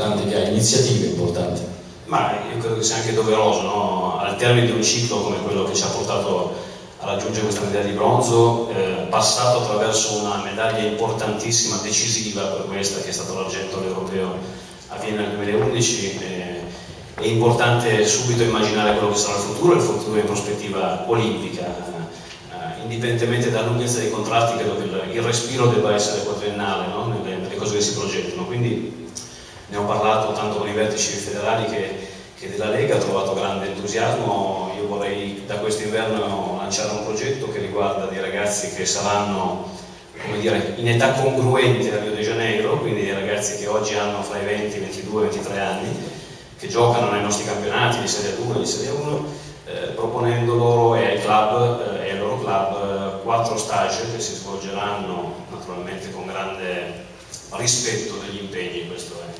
importanti che ha, iniziative importanti. Ma io credo che sia anche doveroso, no? al termine di un ciclo come quello che ci ha portato a raggiungere questa medaglia di bronzo, eh, passato attraverso una medaglia importantissima, decisiva per questa, che è stato l'argento all'Europeo a Vienna nel 2011. Eh, è importante subito immaginare quello che sarà il futuro, il futuro in prospettiva olimpica, eh, indipendentemente dalla lunghezza dei contratti, credo che il, il respiro debba essere quadriennale no? nelle, nelle cose che si progettano. Quindi ne ho parlato tanto con i vertici federali che, che della Lega, ho trovato grande entusiasmo, io vorrei da quest'inverno lanciare un progetto che riguarda dei ragazzi che saranno dire, in età congruente a Rio de Janeiro, quindi dei ragazzi che oggi hanno fra i 20, 22 e 23 anni, che giocano nei nostri campionati di Serie 2 e di Serie 1, eh, proponendo loro e ai club, eh, e ai loro club eh, quattro stage che si svolgeranno naturalmente con grande rispetto degli impegni, questo è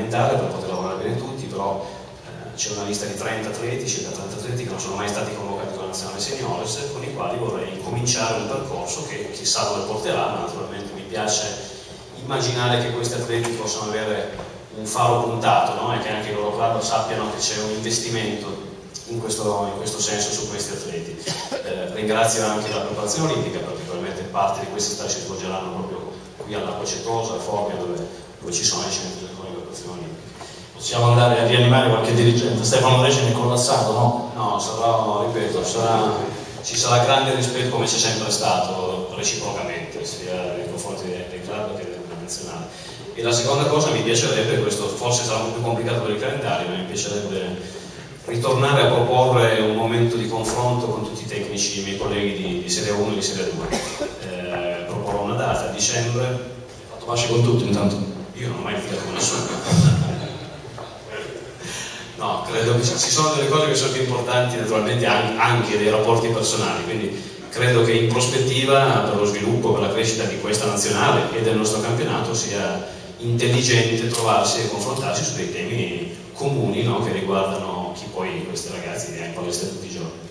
fondamentale per poter lavorare bene tutti, però eh, c'è una lista di 30 atleti, circa 30 atleti che non sono mai stati convocati con la nazionale seniores, con i quali vorrei cominciare un percorso che chissà dove porterà, ma naturalmente mi piace immaginare che questi atleti possano avere un faro puntato no? e che anche loro club sappiano che c'è un investimento in questo, in questo, senso su questi atleti. Eh, ringrazio anche la preparazione olimpica perché probabilmente parte di questi stati si svolgeranno proprio qui Cetosa, a Foggia, dove, dove, ci sono i centri di preparazione Possiamo andare a rianimare qualche dirigente. Stefano Recene è collassato, no? No, sarà, ripeto, sarà, ci sarà grande rispetto come c'è sempre stato, reciprocamente, sia nei confronti dei club che della nazionale. E la seconda cosa mi piacerebbe, questo forse sarà un po' più complicato per il calendario, ma mi piacerebbe ritornare a proporre un momento di confronto con tutti i tecnici, i miei colleghi di, di Serie 1 e di Serie 2. Eh, proporrò una data, dicembre. Ho fatto pace con tutti intanto. Io non ho mai litigato con nessuno. no, credo che ci sono delle cose che sono più importanti naturalmente anche dei rapporti personali, quindi credo che in prospettiva per lo sviluppo, per la crescita di questa nazionale e del nostro campionato sia intelligente trovarsi e confrontarsi su dei temi comuni no? che riguardano chi poi questi ragazzi viene in palestra tutti i giorni.